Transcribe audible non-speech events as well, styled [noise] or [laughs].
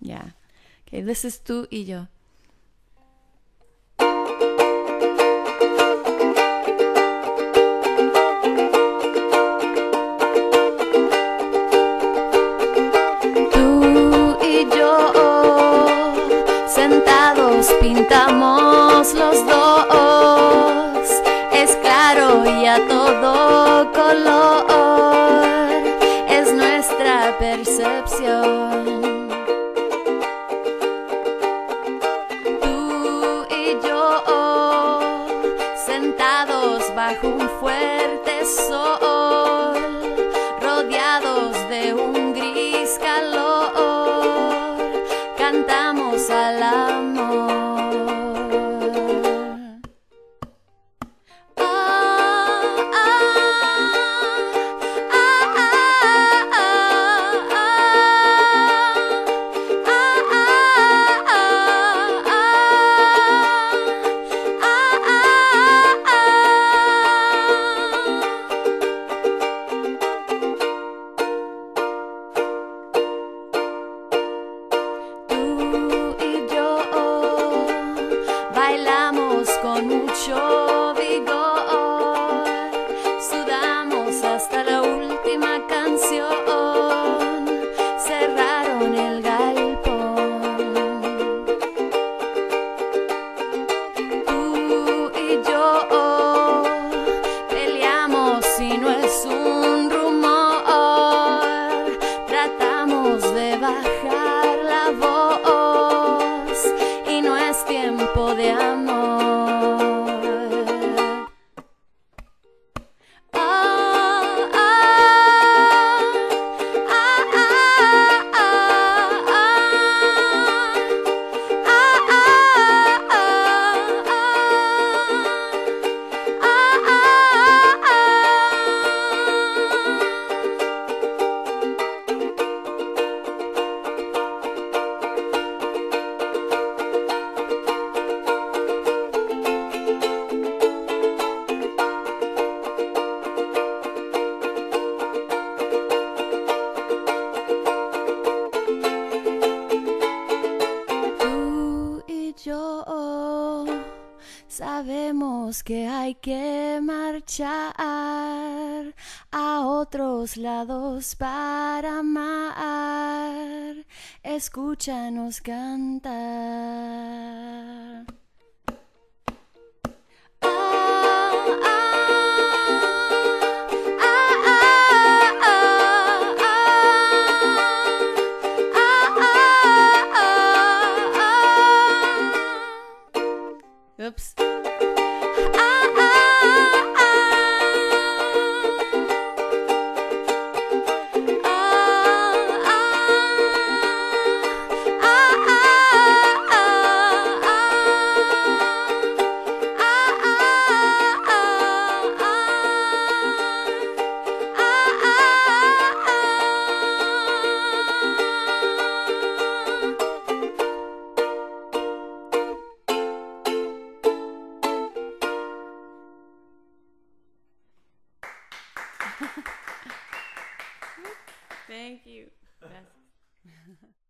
Ya. Okay, this is tú y yo. Tú y yo sentados pintamos los dos. Es claro y a todo color. Es nuestra percepción. Bajo un fuerte sol, que hay que marchar a otros lados para amar. Escúchanos cantar. Thank you. [laughs] [laughs]